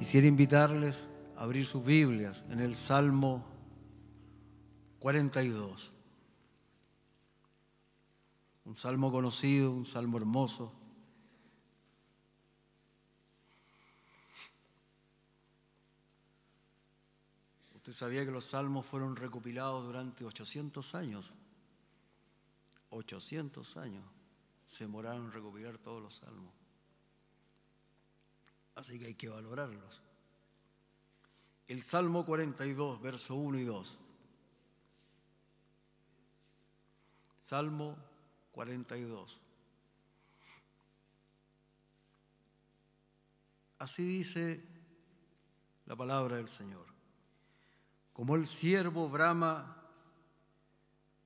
Quisiera invitarles a abrir sus Biblias en el Salmo 42. Un salmo conocido, un salmo hermoso. Usted sabía que los salmos fueron recopilados durante 800 años. 800 años se demoraron en recopilar todos los salmos. Así que hay que valorarlos. El Salmo 42, verso 1 y 2. Salmo 42. Así dice la palabra del Señor. Como el siervo brama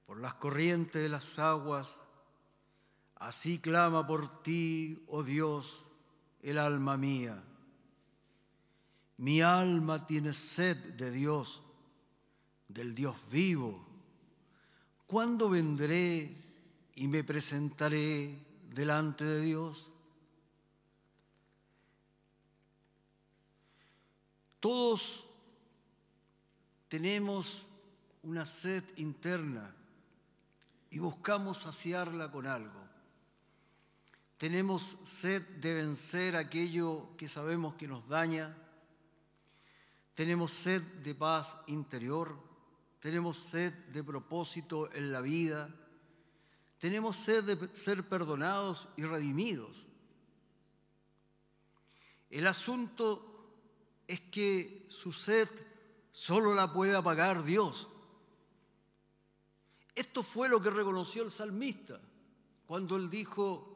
por las corrientes de las aguas, así clama por ti, oh Dios, el alma mía. Mi alma tiene sed de Dios, del Dios vivo. ¿Cuándo vendré y me presentaré delante de Dios? Todos tenemos una sed interna y buscamos saciarla con algo. Tenemos sed de vencer aquello que sabemos que nos daña. Tenemos sed de paz interior. Tenemos sed de propósito en la vida. Tenemos sed de ser perdonados y redimidos. El asunto es que su sed solo la puede apagar Dios. Esto fue lo que reconoció el salmista cuando él dijo,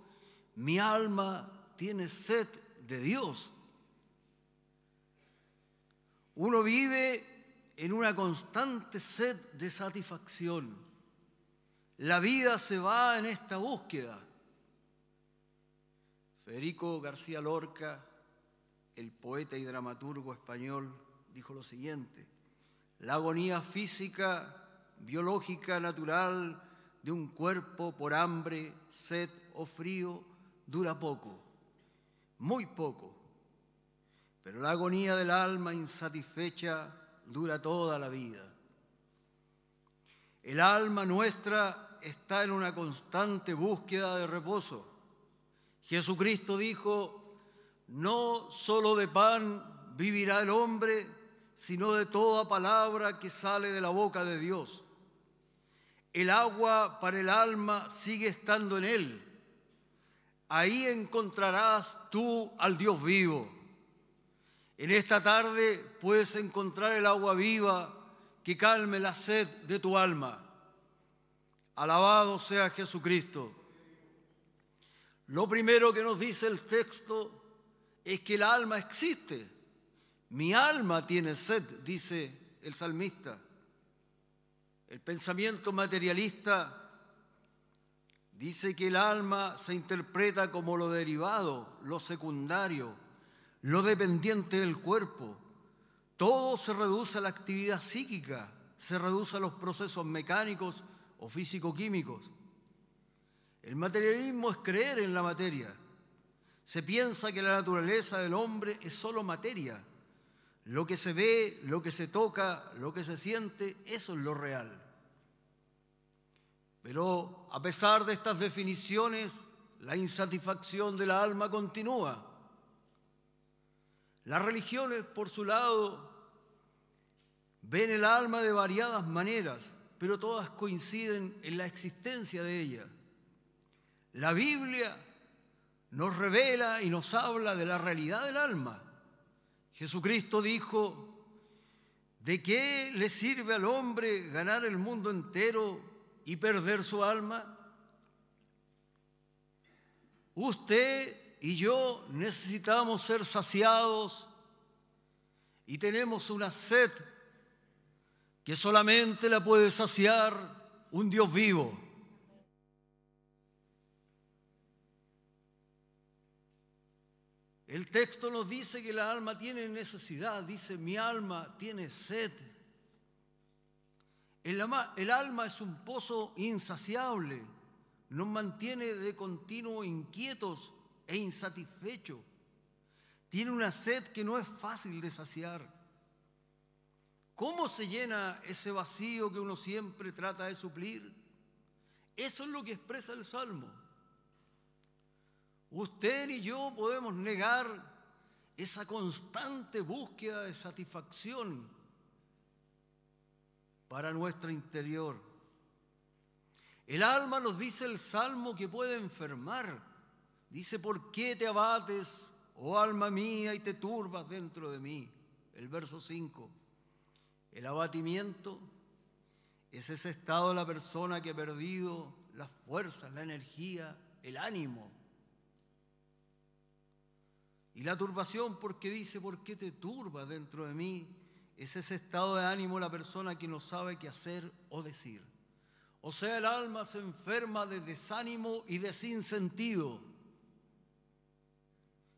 mi alma tiene sed de Dios. Uno vive en una constante sed de satisfacción. La vida se va en esta búsqueda. Federico García Lorca, el poeta y dramaturgo español, dijo lo siguiente, la agonía física, biológica, natural de un cuerpo por hambre, sed o frío dura poco, muy poco, pero la agonía del alma insatisfecha dura toda la vida. El alma nuestra está en una constante búsqueda de reposo. Jesucristo dijo, no solo de pan vivirá el hombre, sino de toda palabra que sale de la boca de Dios. El agua para el alma sigue estando en él ahí encontrarás tú al Dios vivo. En esta tarde puedes encontrar el agua viva que calme la sed de tu alma. Alabado sea Jesucristo. Lo primero que nos dice el texto es que el alma existe. Mi alma tiene sed, dice el salmista. El pensamiento materialista Dice que el alma se interpreta como lo derivado, lo secundario, lo dependiente del cuerpo. Todo se reduce a la actividad psíquica, se reduce a los procesos mecánicos o físico-químicos. El materialismo es creer en la materia. Se piensa que la naturaleza del hombre es solo materia. Lo que se ve, lo que se toca, lo que se siente, eso es lo real. Pero a pesar de estas definiciones, la insatisfacción del alma continúa. Las religiones, por su lado, ven el alma de variadas maneras, pero todas coinciden en la existencia de ella. La Biblia nos revela y nos habla de la realidad del alma. Jesucristo dijo, ¿de qué le sirve al hombre ganar el mundo entero y perder su alma? Usted y yo necesitamos ser saciados y tenemos una sed que solamente la puede saciar un Dios vivo. El texto nos dice que la alma tiene necesidad, dice mi alma tiene sed. El alma, es un pozo insaciable, nos mantiene de continuo inquietos e insatisfechos. tiene una sed que no es fácil de saciar. ¿Cómo se llena ese vacío que uno siempre trata de suplir? Eso es lo que expresa el Salmo. Usted y yo podemos negar esa constante búsqueda de satisfacción para nuestro interior. El alma nos dice el Salmo que puede enfermar. Dice, ¿por qué te abates, oh alma mía, y te turbas dentro de mí? El verso 5. El abatimiento es ese estado de la persona que ha perdido las fuerzas, la energía, el ánimo. Y la turbación, porque dice, ¿por qué te turbas dentro de mí? Es ese estado de ánimo la persona que no sabe qué hacer o decir. O sea, el alma se enferma de desánimo y de sinsentido.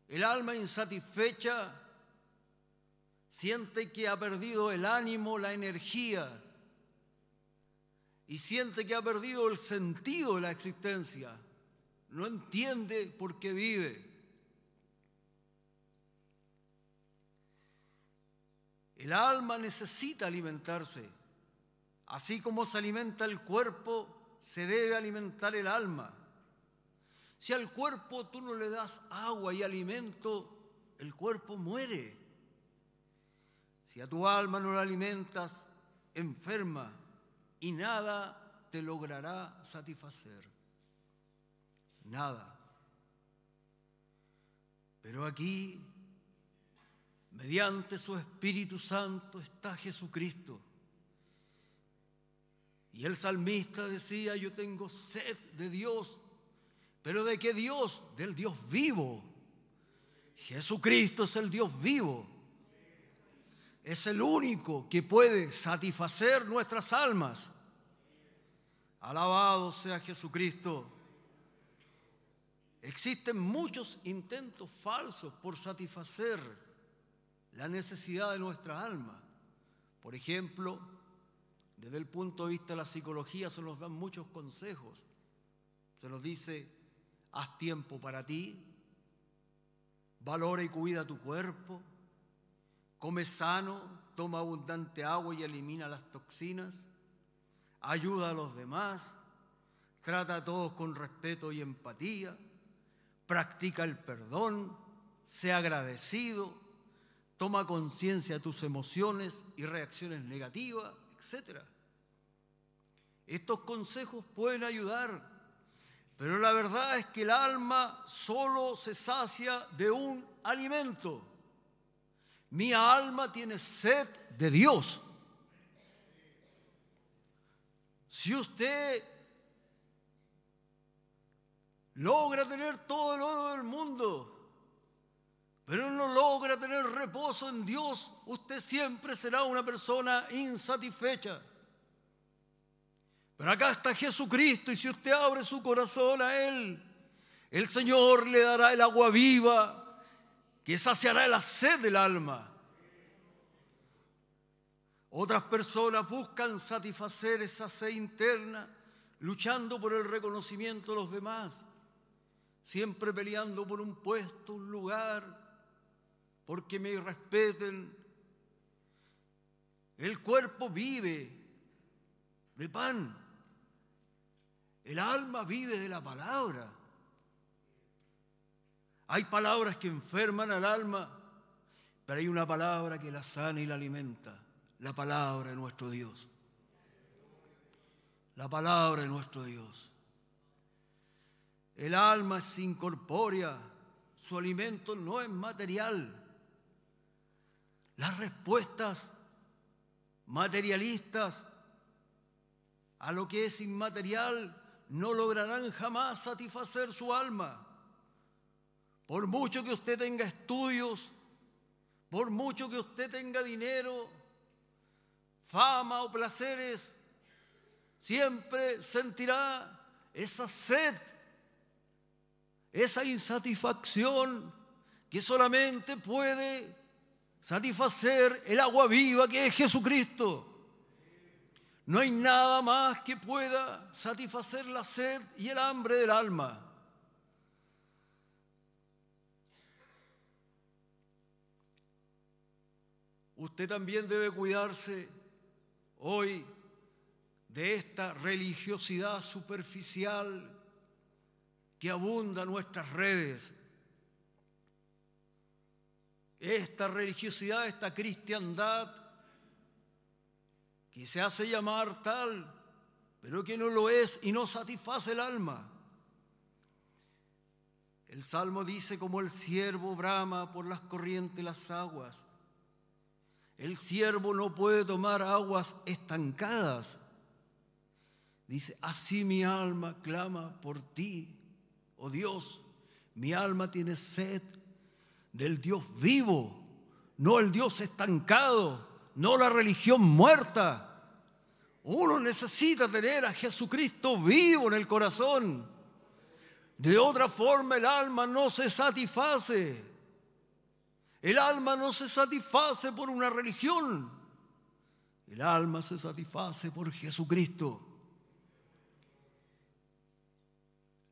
El alma insatisfecha siente que ha perdido el ánimo, la energía, y siente que ha perdido el sentido de la existencia. No entiende por qué vive. El alma necesita alimentarse. Así como se alimenta el cuerpo, se debe alimentar el alma. Si al cuerpo tú no le das agua y alimento, el cuerpo muere. Si a tu alma no la alimentas, enferma y nada te logrará satisfacer. Nada. Pero aquí, mediante su Espíritu Santo, está Jesucristo y el salmista decía, yo tengo sed de Dios. ¿Pero de qué Dios? Del Dios vivo. Jesucristo es el Dios vivo. Es el único que puede satisfacer nuestras almas. Alabado sea Jesucristo. Existen muchos intentos falsos por satisfacer la necesidad de nuestra alma. Por ejemplo, desde el punto de vista de la psicología se nos dan muchos consejos. Se nos dice, haz tiempo para ti, valora y cuida tu cuerpo, come sano, toma abundante agua y elimina las toxinas, ayuda a los demás, trata a todos con respeto y empatía, practica el perdón, sea agradecido, toma conciencia de tus emociones y reacciones negativas, etc. Estos consejos pueden ayudar, pero la verdad es que el alma solo se sacia de un alimento. Mi alma tiene sed de Dios. Si usted logra tener todo el oro del mundo, pero no logra tener reposo en Dios, usted siempre será una persona insatisfecha. Pero acá está Jesucristo y si usted abre su corazón a Él, el Señor le dará el agua viva que saciará la sed del alma. Otras personas buscan satisfacer esa sed interna luchando por el reconocimiento de los demás, siempre peleando por un puesto, un lugar, porque me respeten. El cuerpo vive de pan, el alma vive de la palabra. Hay palabras que enferman al alma, pero hay una palabra que la sana y la alimenta. La palabra de nuestro Dios. La palabra de nuestro Dios. El alma es incorpórea, su alimento no es material. Las respuestas materialistas a lo que es inmaterial no lograrán jamás satisfacer su alma. Por mucho que usted tenga estudios, por mucho que usted tenga dinero, fama o placeres, siempre sentirá esa sed, esa insatisfacción que solamente puede satisfacer el agua viva que es Jesucristo. No hay nada más que pueda satisfacer la sed y el hambre del alma. usted también debe cuidarse hoy de esta religiosidad superficial que abunda en nuestras redes. Esta religiosidad, esta cristiandad que se hace llamar tal, pero que no lo es y no satisface el alma. El Salmo dice como el siervo brama por las corrientes las aguas. El siervo no puede tomar aguas estancadas. Dice, así mi alma clama por ti, oh Dios. Mi alma tiene sed del Dios vivo, no el Dios estancado, no la religión muerta. Uno necesita tener a Jesucristo vivo en el corazón. De otra forma el alma no se satisface. El alma no se satisface por una religión. El alma se satisface por Jesucristo.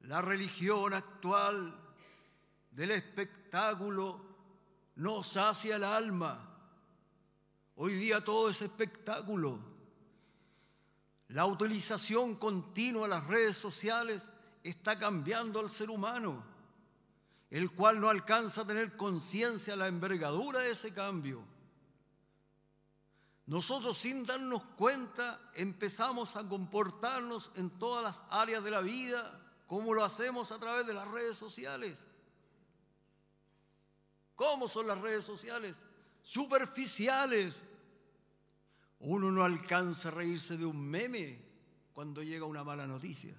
La religión actual del espectáculo no sacia el alma. Hoy día todo es espectáculo. La utilización continua de las redes sociales está cambiando al ser humano el cual no alcanza a tener conciencia de la envergadura de ese cambio. Nosotros sin darnos cuenta empezamos a comportarnos en todas las áreas de la vida como lo hacemos a través de las redes sociales. ¿Cómo son las redes sociales? Superficiales. Uno no alcanza a reírse de un meme cuando llega una mala noticia.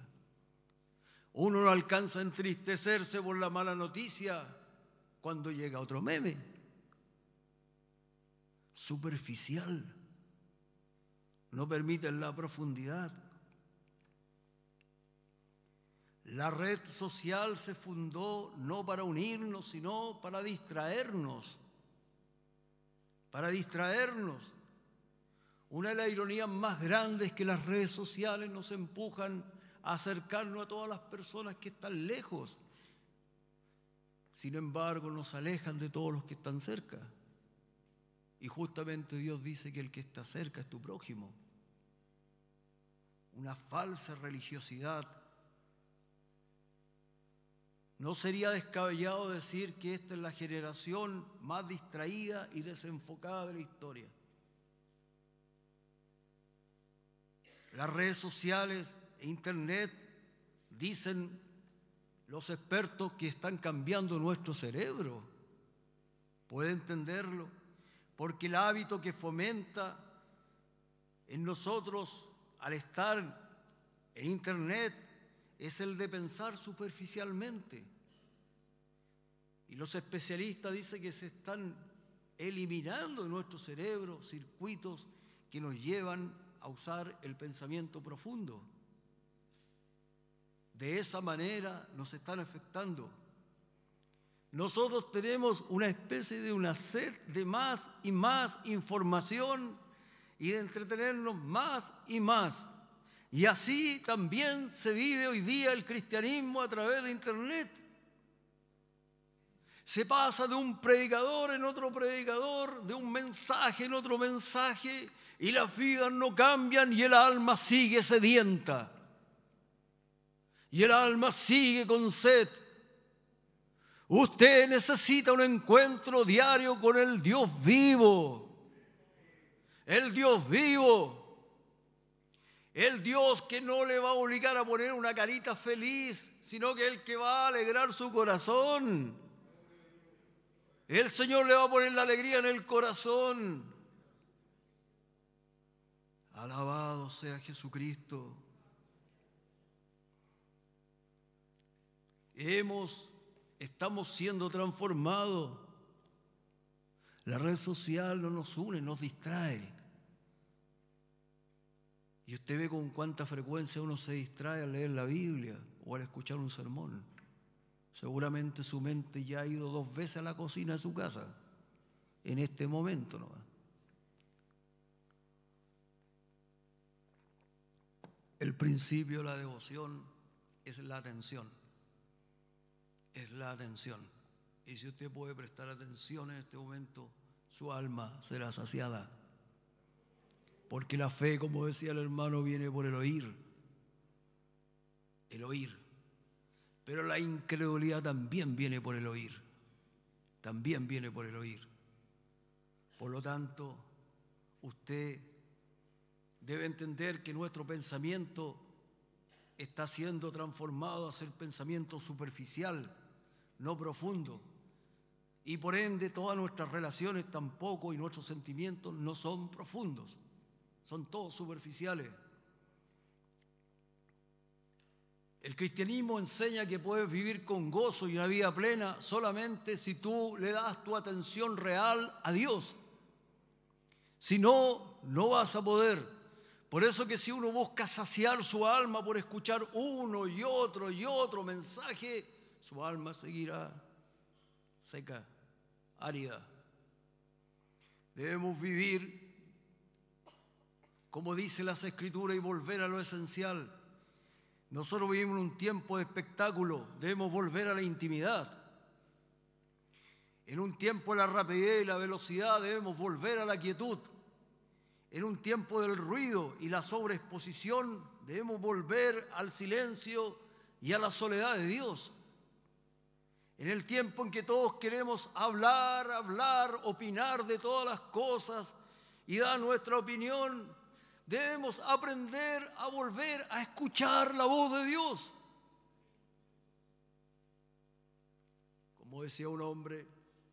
Uno no alcanza a entristecerse por la mala noticia cuando llega otro meme. Superficial. No permiten la profundidad. La red social se fundó no para unirnos, sino para distraernos. Para distraernos. Una de las ironías más grandes que las redes sociales nos empujan acercarnos a todas las personas que están lejos. Sin embargo, nos alejan de todos los que están cerca. Y justamente Dios dice que el que está cerca es tu prójimo. Una falsa religiosidad. No sería descabellado decir que esta es la generación más distraída y desenfocada de la historia. Las redes sociales Internet, dicen los expertos que están cambiando nuestro cerebro. ¿Puede entenderlo? Porque el hábito que fomenta en nosotros al estar en Internet es el de pensar superficialmente. Y los especialistas dicen que se están eliminando de nuestro cerebro circuitos que nos llevan a usar el pensamiento profundo. De esa manera nos están afectando. Nosotros tenemos una especie de una sed de más y más información y de entretenernos más y más. Y así también se vive hoy día el cristianismo a través de Internet. Se pasa de un predicador en otro predicador, de un mensaje en otro mensaje, y las vidas no cambian y el alma sigue sedienta y el alma sigue con sed. Usted necesita un encuentro diario con el Dios vivo. El Dios vivo. El Dios que no le va a obligar a poner una carita feliz, sino que el que va a alegrar su corazón. El Señor le va a poner la alegría en el corazón. Alabado sea Jesucristo. hemos, estamos siendo transformados. La red social no nos une, nos distrae. Y usted ve con cuánta frecuencia uno se distrae al leer la Biblia o al escuchar un sermón. Seguramente su mente ya ha ido dos veces a la cocina de su casa en este momento. El principio de la devoción es la atención es la atención. Y si usted puede prestar atención en este momento, su alma será saciada. Porque la fe, como decía el hermano, viene por el oír. El oír. Pero la incredulidad también viene por el oír. También viene por el oír. Por lo tanto, usted debe entender que nuestro pensamiento está siendo transformado a ser pensamiento superficial, no profundo. Y por ende todas nuestras relaciones tampoco y nuestros sentimientos no son profundos, son todos superficiales. El cristianismo enseña que puedes vivir con gozo y una vida plena solamente si tú le das tu atención real a Dios. Si no, no vas a poder. Por eso que si uno busca saciar su alma por escuchar uno y otro y otro mensaje, su alma seguirá seca, árida. Debemos vivir, como dice las escrituras, y volver a lo esencial. Nosotros vivimos un tiempo de espectáculo, debemos volver a la intimidad. En un tiempo de la rapidez y la velocidad debemos volver a la quietud. En un tiempo del ruido y la sobreexposición debemos volver al silencio y a la soledad de Dios. En el tiempo en que todos queremos hablar, hablar, opinar de todas las cosas y dar nuestra opinión, debemos aprender a volver a escuchar la voz de Dios. Como decía un hombre,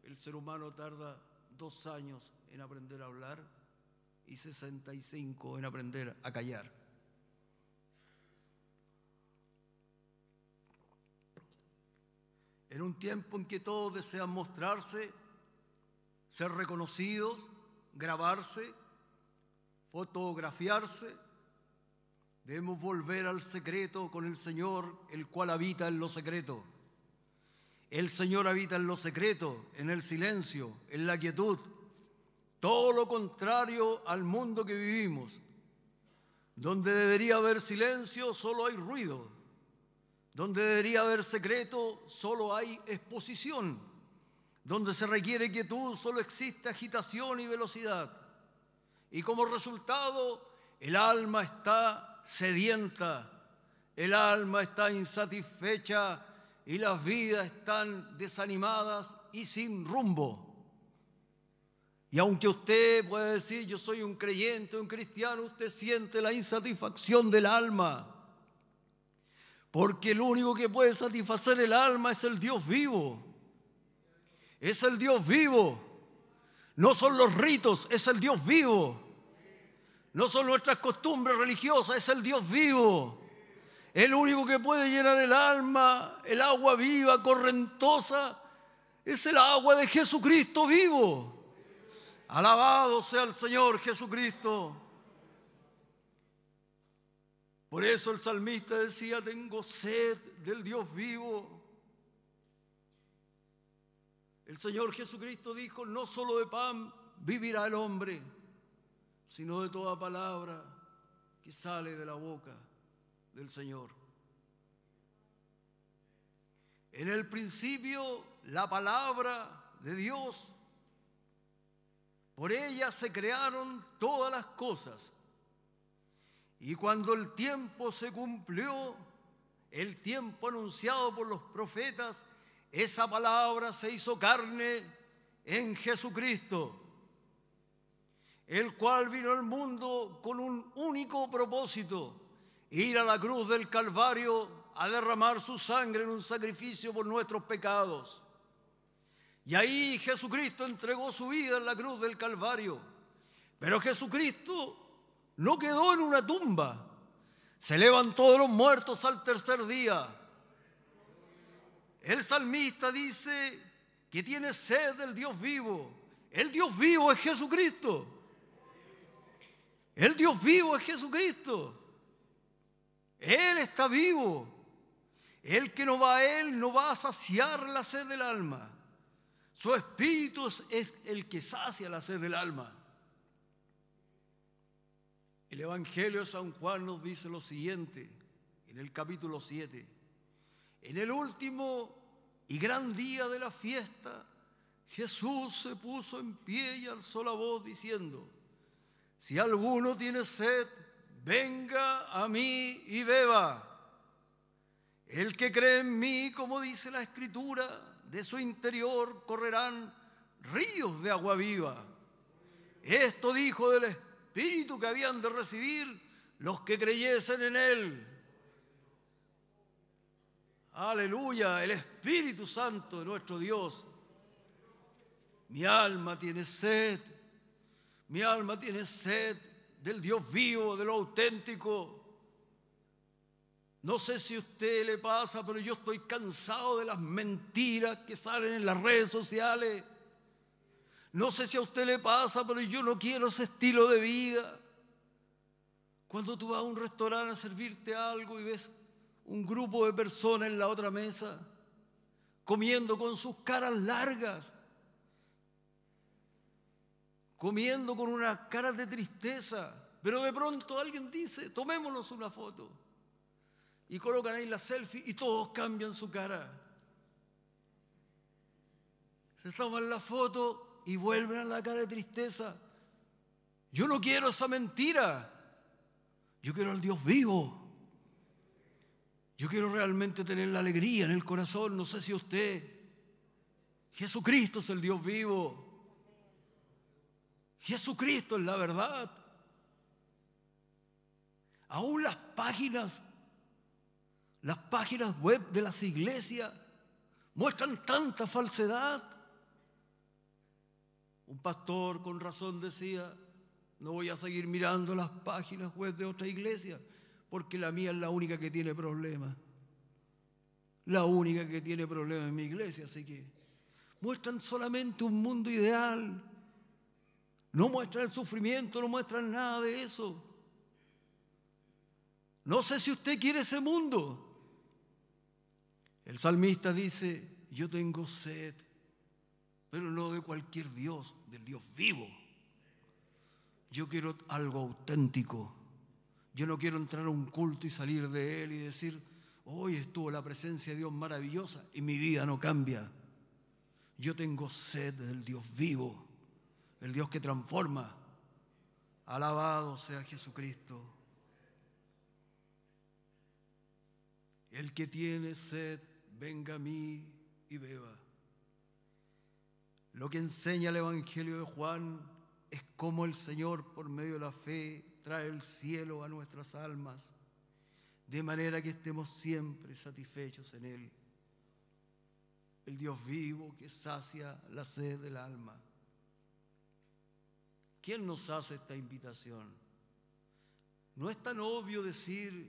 el ser humano tarda dos años en aprender a hablar y 65 en aprender a callar. En un tiempo en que todos desean mostrarse, ser reconocidos, grabarse, fotografiarse, debemos volver al secreto con el Señor, el cual habita en lo secreto. El Señor habita en lo secreto, en el silencio, en la quietud, todo lo contrario al mundo que vivimos. Donde debería haber silencio, solo hay ruido. Donde debería haber secreto, solo hay exposición. Donde se requiere quietud, solo existe agitación y velocidad. Y como resultado, el alma está sedienta, el alma está insatisfecha y las vidas están desanimadas y sin rumbo. Y aunque usted puede decir, yo soy un creyente, un cristiano, usted siente la insatisfacción del alma. Porque el único que puede satisfacer el alma es el Dios vivo. Es el Dios vivo. No son los ritos, es el Dios vivo. No son nuestras costumbres religiosas, es el Dios vivo. El único que puede llenar el alma, el agua viva, correntosa, es el agua de Jesucristo vivo. Alabado sea el Señor Jesucristo. Por eso el salmista decía, tengo sed del Dios vivo. El Señor Jesucristo dijo, no solo de pan vivirá el hombre, sino de toda palabra que sale de la boca del Señor. En el principio, la palabra de Dios por ella se crearon todas las cosas. Y cuando el tiempo se cumplió, el tiempo anunciado por los profetas, esa palabra se hizo carne en Jesucristo, el cual vino al mundo con un único propósito, ir a la cruz del Calvario a derramar su sangre en un sacrificio por nuestros pecados. Y ahí Jesucristo entregó su vida en la cruz del Calvario. Pero Jesucristo no quedó en una tumba. Se levantó de los muertos al tercer día. El salmista dice que tiene sed del Dios vivo. El Dios vivo es Jesucristo. El Dios vivo es Jesucristo. Él está vivo. El que no va a Él no va a saciar la sed del alma. Su espíritu es el que sacia la sed del alma. El Evangelio de San Juan nos dice lo siguiente en el capítulo 7. En el último y gran día de la fiesta, Jesús se puso en pie y alzó la voz diciendo, si alguno tiene sed, venga a mí y beba. El que cree en mí, como dice la escritura, de su interior correrán ríos de agua viva. Esto dijo del Espíritu que habían de recibir los que creyesen en Él. Aleluya, el Espíritu Santo de nuestro Dios. Mi alma tiene sed, mi alma tiene sed del Dios vivo, de lo auténtico. No sé si a usted le pasa, pero yo estoy cansado de las mentiras que salen en las redes sociales. No sé si a usted le pasa, pero yo no quiero ese estilo de vida. Cuando tú vas a un restaurante a servirte algo y ves un grupo de personas en la otra mesa, comiendo con sus caras largas, comiendo con unas caras de tristeza, pero de pronto alguien dice, tomémonos una foto. Y colocan ahí la selfie y todos cambian su cara. Se toman la foto y vuelven a la cara de tristeza. Yo no quiero esa mentira. Yo quiero al Dios vivo. Yo quiero realmente tener la alegría en el corazón. No sé si usted. Jesucristo es el Dios vivo. Jesucristo es la verdad. Aún las páginas, las páginas web de las iglesias muestran tanta falsedad. Un pastor con razón decía, no voy a seguir mirando las páginas web de otra iglesia, porque la mía es la única que tiene problemas. La única que tiene problemas en mi iglesia, así que muestran solamente un mundo ideal. No muestran el sufrimiento, no muestran nada de eso. No sé si usted quiere ese mundo. El salmista dice, yo tengo sed, pero no de cualquier Dios, del Dios vivo. Yo quiero algo auténtico. Yo no quiero entrar a un culto y salir de él y decir, hoy estuvo la presencia de Dios maravillosa y mi vida no cambia. Yo tengo sed del Dios vivo, el Dios que transforma. Alabado sea Jesucristo. El que tiene sed, venga a mí y beba. Lo que enseña el Evangelio de Juan es cómo el Señor, por medio de la fe, trae el cielo a nuestras almas, de manera que estemos siempre satisfechos en Él. El Dios vivo que sacia la sed del alma. ¿Quién nos hace esta invitación? No es tan obvio decir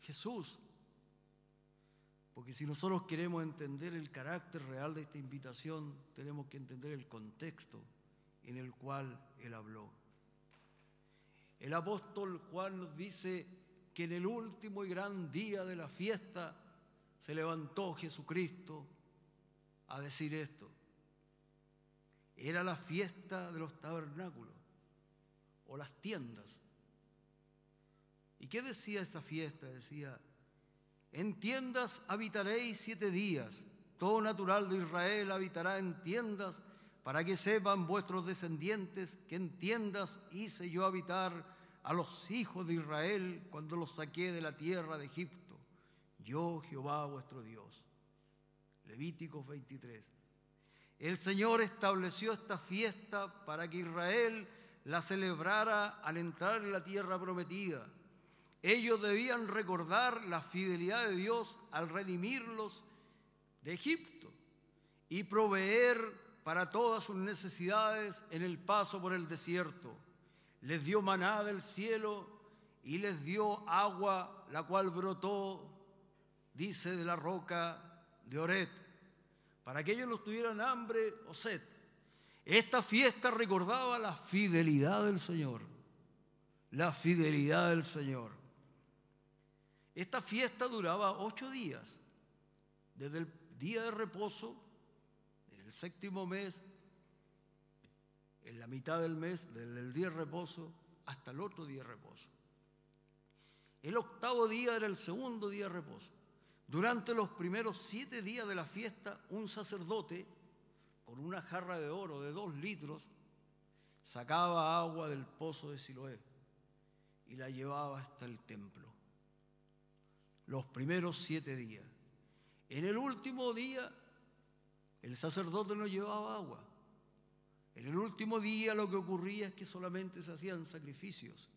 Jesús, porque si nosotros queremos entender el carácter real de esta invitación, tenemos que entender el contexto en el cual él habló. El apóstol Juan nos dice que en el último y gran día de la fiesta se levantó Jesucristo a decir esto. Era la fiesta de los tabernáculos o las tiendas. ¿Y qué decía esta fiesta? Decía, en tiendas habitaréis siete días. Todo natural de Israel habitará en tiendas para que sepan vuestros descendientes que en tiendas hice yo habitar a los hijos de Israel cuando los saqué de la tierra de Egipto. Yo Jehová vuestro Dios. Levíticos 23. El Señor estableció esta fiesta para que Israel la celebrara al entrar en la tierra prometida ellos debían recordar la fidelidad de Dios al redimirlos de Egipto y proveer para todas sus necesidades en el paso por el desierto. Les dio maná del cielo y les dio agua, la cual brotó, dice, de la roca de Oret, para que ellos no tuvieran hambre o sed. Esta fiesta recordaba la fidelidad del Señor, la fidelidad del Señor. Esta fiesta duraba ocho días, desde el día de reposo, el séptimo mes, en la mitad del mes, desde el día de reposo hasta el otro día de reposo. El octavo día era el segundo día de reposo. Durante los primeros siete días de la fiesta, un sacerdote con una jarra de oro de dos litros, sacaba agua del pozo de Siloé y la llevaba hasta el templo. Los primeros siete días. En el último día, el sacerdote no llevaba agua. En el último día lo que ocurría es que solamente se hacían sacrificios.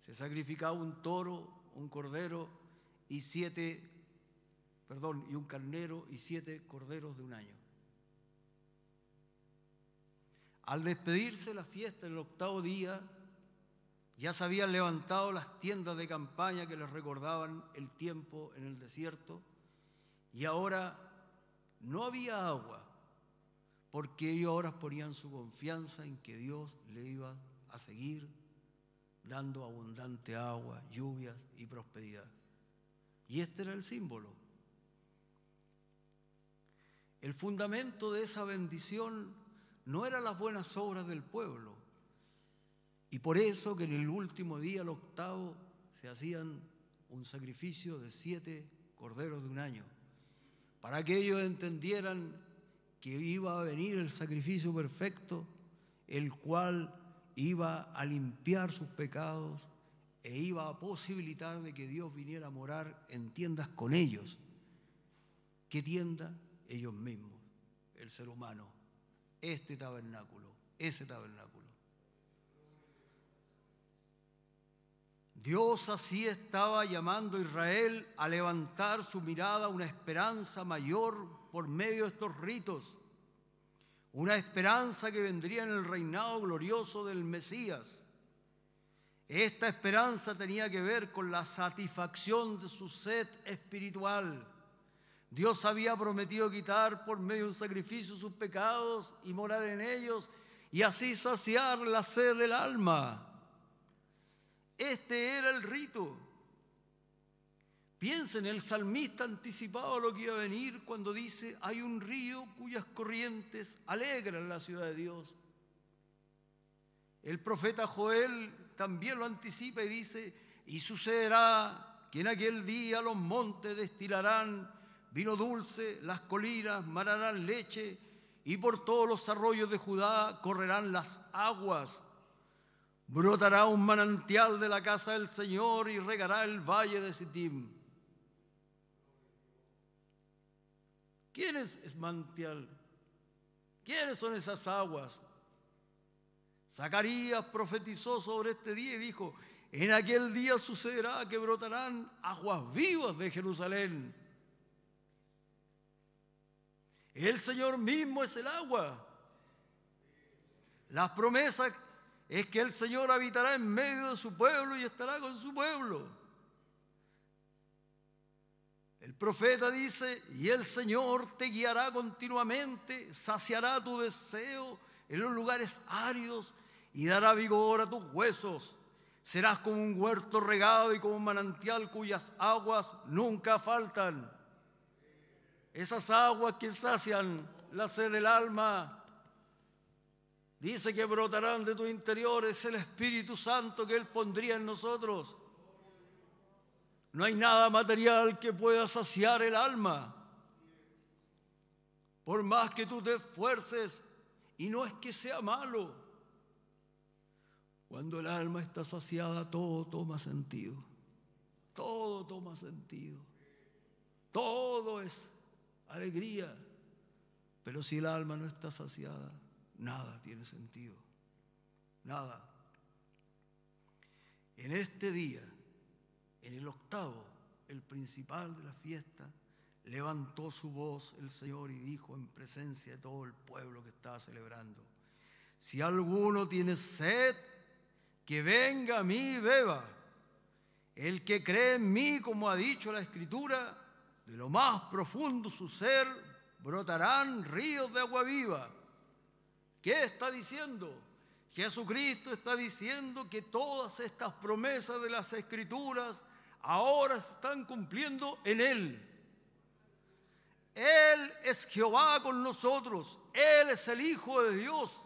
Se sacrificaba un toro, un cordero y siete, perdón, y un carnero y siete corderos de un año. Al despedirse la fiesta el octavo día, ya se habían levantado las tiendas de campaña que les recordaban el tiempo en el desierto y ahora no había agua, porque ellos ahora ponían su confianza en que Dios le iba a seguir dando abundante agua, lluvias y prosperidad. Y este era el símbolo. El fundamento de esa bendición no eran las buenas obras del pueblo. Y por eso que en el último día, el octavo, se hacían un sacrificio de siete corderos de un año, para que ellos entendieran que iba a venir el sacrificio perfecto, el cual iba a limpiar sus pecados e iba a posibilitar de que Dios viniera a morar en tiendas con ellos. ¿Qué tienda? Ellos mismos, el ser humano, este tabernáculo, ese tabernáculo. Dios así estaba llamando a Israel a levantar su mirada a una esperanza mayor por medio de estos ritos una esperanza que vendría en el reinado glorioso del Mesías. Esta esperanza tenía que ver con la satisfacción de su sed espiritual. Dios había prometido quitar por medio de un sacrificio sus pecados y morar en ellos y así saciar la sed del alma. Este era el rito. Piensen, el salmista anticipaba lo que iba a venir cuando dice, hay un río cuyas corrientes alegran la ciudad de Dios. El profeta Joel también lo anticipa y dice, y sucederá que en aquel día los montes destilarán vino dulce, las colinas mararán leche, y por todos los arroyos de Judá correrán las aguas. Brotará un manantial de la casa del Señor y regará el valle de Sittim. ¿Quién es manantial? ¿Quiénes son esas aguas? Zacarías profetizó sobre este día y dijo, en aquel día sucederá que brotarán aguas vivas de Jerusalén. El Señor mismo es el agua. Las promesas es que el Señor habitará en medio de su pueblo y estará con su pueblo. El profeta dice, y el Señor te guiará continuamente, saciará tu deseo en los lugares áridos y dará vigor a tus huesos. Serás como un huerto regado y como un manantial cuyas aguas nunca faltan. Esas aguas que sacian la sed del alma, dice que brotarán de tu interior, es el Espíritu Santo que Él pondría en nosotros. No hay nada material que pueda saciar el alma. Por más que tú te esfuerces, y no es que sea malo. Cuando el alma está saciada, todo toma sentido. Todo toma sentido. Todo es alegría. Pero si el alma no está saciada, nada tiene sentido. Nada. En este día en el octavo, el principal de la fiesta, levantó su voz el Señor y dijo en presencia de todo el pueblo que estaba celebrando, si alguno tiene sed, que venga a mí y beba. El que cree en mí, como ha dicho la Escritura, de lo más profundo su ser brotarán ríos de agua viva. ¿Qué está diciendo? Jesucristo está diciendo que todas estas promesas de las Escrituras ahora están cumpliendo en Él. Él es Jehová con nosotros, Él es el Hijo de Dios,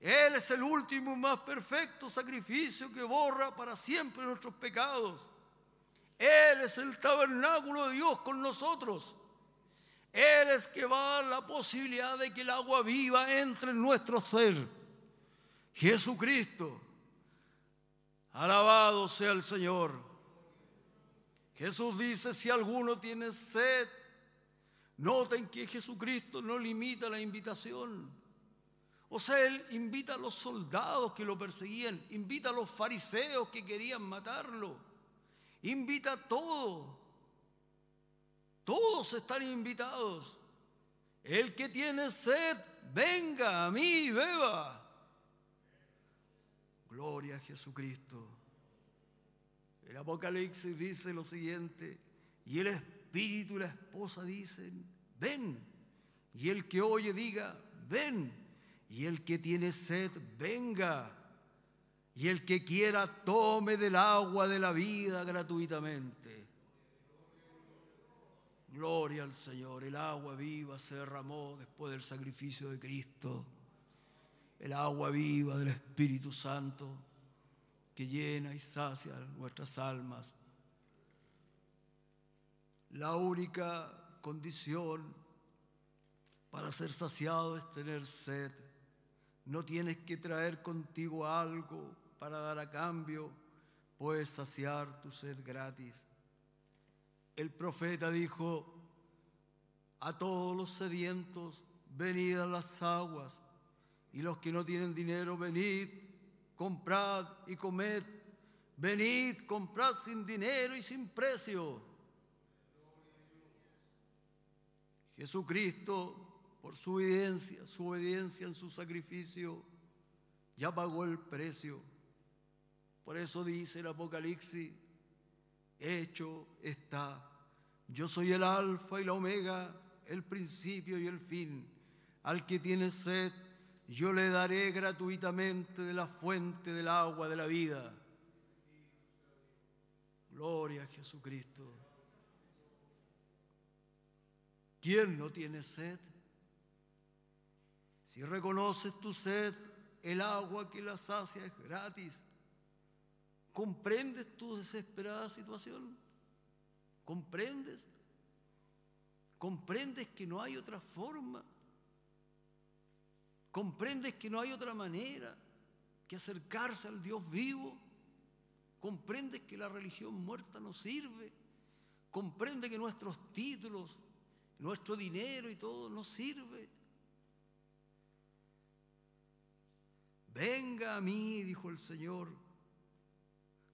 Él es el último y más perfecto sacrificio que borra para siempre nuestros pecados. Él es el tabernáculo de Dios con nosotros. Él es que va a dar la posibilidad de que el agua viva entre en nuestro ser. Jesucristo. Alabado sea el Señor. Jesús dice, si alguno tiene sed, noten que Jesucristo no limita la invitación. O sea, Él invita a los soldados que lo perseguían, invita a los fariseos que querían matarlo, invita a todos. Todos están invitados. El que tiene sed, venga a mí y beba. Gloria a Jesucristo. El Apocalipsis dice lo siguiente, y el Espíritu y la esposa dicen, ven. Y el que oye diga, ven. Y el que tiene sed, venga. Y el que quiera, tome del agua de la vida gratuitamente. Gloria al Señor. El agua viva se derramó después del sacrificio de Cristo el agua viva del Espíritu Santo que llena y sacia nuestras almas. La única condición para ser saciado es tener sed. No tienes que traer contigo algo para dar a cambio, puedes saciar tu sed gratis. El profeta dijo, a todos los sedientos, venid a las aguas y los que no tienen dinero, venid, comprad y comed. Venid, comprad sin dinero y sin precio. Jesucristo, por su obediencia, su obediencia en su sacrificio, ya pagó el precio. Por eso dice el Apocalipsis, hecho está. Yo soy el alfa y la omega, el principio y el fin. Al que tiene sed, yo le daré gratuitamente de la fuente del agua de la vida. Gloria a Jesucristo. ¿Quién no tiene sed? Si reconoces tu sed, el agua que la sacia es gratis. ¿Comprendes tu desesperada situación? ¿Comprendes? ¿Comprendes que no hay otra forma? ¿Comprendes que no hay otra manera que acercarse al Dios vivo? ¿Comprendes que la religión muerta no sirve? ¿Comprende que nuestros títulos, nuestro dinero y todo no sirve? Venga a mí, dijo el Señor.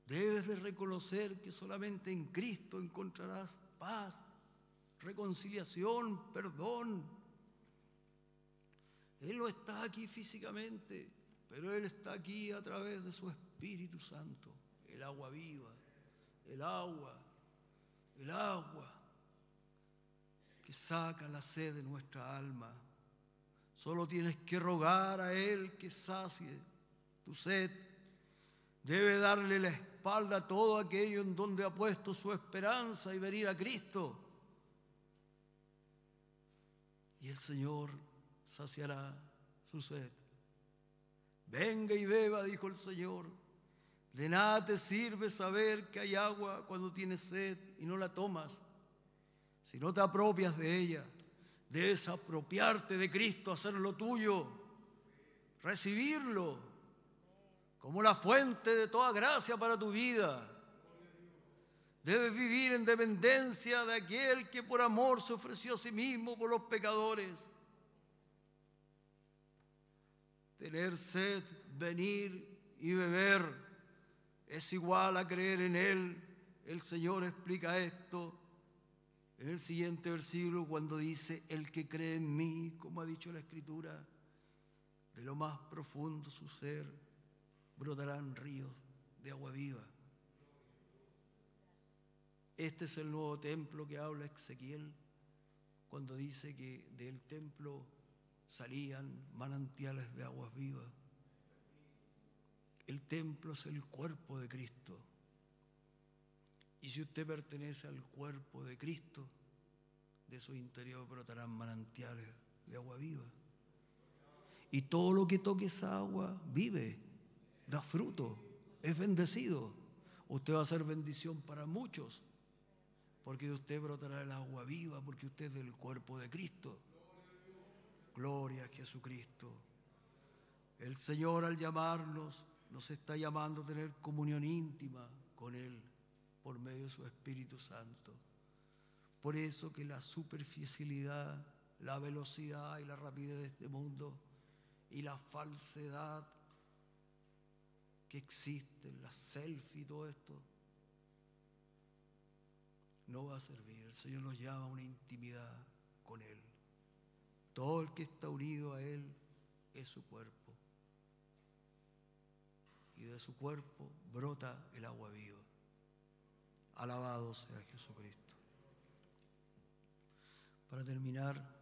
Debes de reconocer que solamente en Cristo encontrarás paz, reconciliación, perdón, él no está aquí físicamente, pero Él está aquí a través de su Espíritu Santo, el agua viva, el agua, el agua que saca la sed de nuestra alma. Solo tienes que rogar a Él que sacie tu sed. Debe darle la espalda todo aquello en donde ha puesto su esperanza y venir a Cristo. Y el Señor saciará su sed. Venga y beba, dijo el Señor. De nada te sirve saber que hay agua cuando tienes sed y no la tomas. Si no te apropias de ella, debes apropiarte de Cristo, hacerlo tuyo, recibirlo como la fuente de toda gracia para tu vida. Debes vivir en dependencia de aquel que por amor se ofreció a sí mismo por los pecadores Tener sed, venir y beber es igual a creer en Él. El Señor explica esto en el siguiente versículo cuando dice, el que cree en mí, como ha dicho la Escritura, de lo más profundo su ser brotarán ríos de agua viva. Este es el nuevo templo que habla Ezequiel cuando dice que del templo salían manantiales de aguas vivas. El templo es el cuerpo de Cristo. Y si usted pertenece al cuerpo de Cristo, de su interior brotarán manantiales de agua viva. Y todo lo que toque esa agua vive, da fruto, es bendecido. Usted va a ser bendición para muchos. porque usted brotará el agua viva, porque usted es del cuerpo de Cristo. Gloria a Jesucristo. El Señor al llamarnos nos está llamando a tener comunión íntima con Él por medio de su Espíritu Santo. Por eso que la superficialidad, la velocidad y la rapidez de este mundo y la falsedad que existe, la selfie y todo esto, no va a servir. El Señor nos llama a una intimidad con Él. Todo el que está unido a Él es su cuerpo. Y de su cuerpo brota el agua viva. Alabado sea Jesucristo. Para terminar,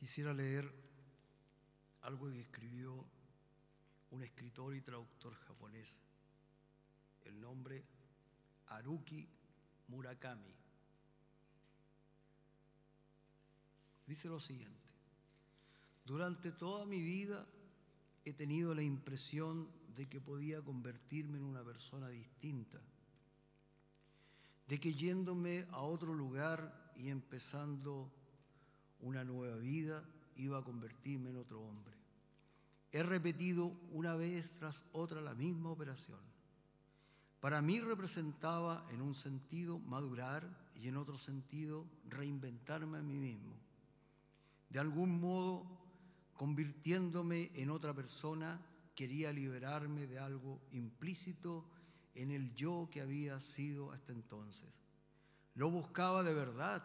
quisiera leer algo que escribió un escritor y traductor japonés, el nombre Haruki Murakami. Dice lo siguiente, durante toda mi vida he tenido la impresión de que podía convertirme en una persona distinta de que yéndome a otro lugar y empezando una nueva vida, iba a convertirme en otro hombre. He repetido una vez tras otra la misma operación. Para mí representaba en un sentido madurar y en otro sentido reinventarme a mí mismo. De algún modo, convirtiéndome en otra persona, quería liberarme de algo implícito en el yo que había sido hasta entonces. Lo buscaba de verdad,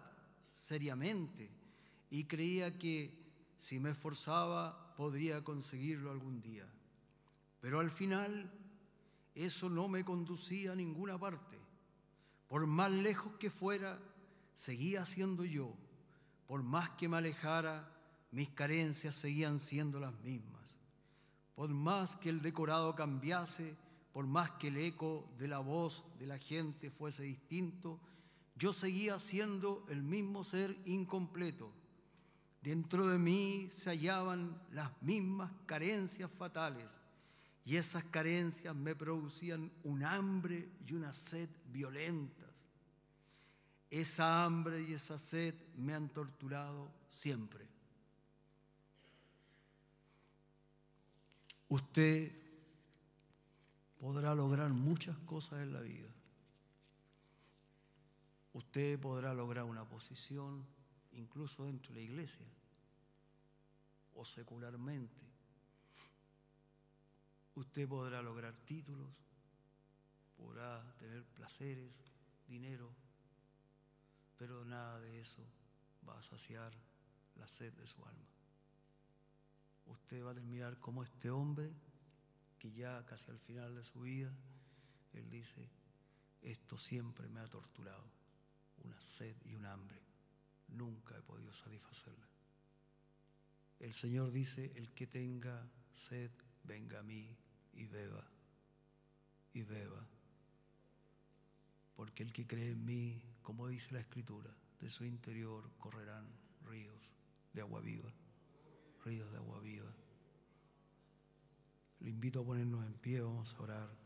seriamente, y creía que si me esforzaba podría conseguirlo algún día. Pero al final eso no me conducía a ninguna parte. Por más lejos que fuera, seguía siendo yo. Por más que me alejara, mis carencias seguían siendo las mismas. Por más que el decorado cambiase, por más que el eco de la voz de la gente fuese distinto, yo seguía siendo el mismo ser incompleto. Dentro de mí se hallaban las mismas carencias fatales y esas carencias me producían un hambre y una sed violentas. Esa hambre y esa sed me han torturado siempre. Usted podrá lograr muchas cosas en la vida. Usted podrá lograr una posición incluso dentro de la iglesia o secularmente. Usted podrá lograr títulos, podrá tener placeres, dinero, pero nada de eso va a saciar la sed de su alma. Usted va a terminar como este hombre que ya casi al final de su vida, él dice, esto siempre me ha torturado, una sed y un hambre, nunca he podido satisfacerla. El Señor dice, el que tenga sed, venga a mí y beba, y beba, porque el que cree en mí, como dice la Escritura, de su interior correrán ríos de agua viva, ríos de agua viva. Le invito a ponernos en pie, vamos a orar.